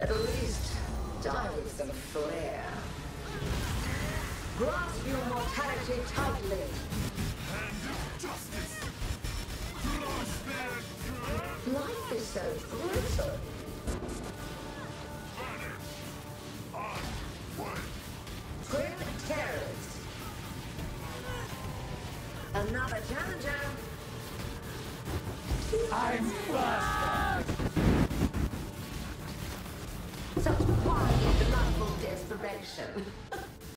At least die with some flair. Grasp your mortality tightly. And justice. Life is so brutal. Grim terrors. Another challenger. I'm faster! Such wild, bloodful desperation.